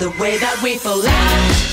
the way that we fall out.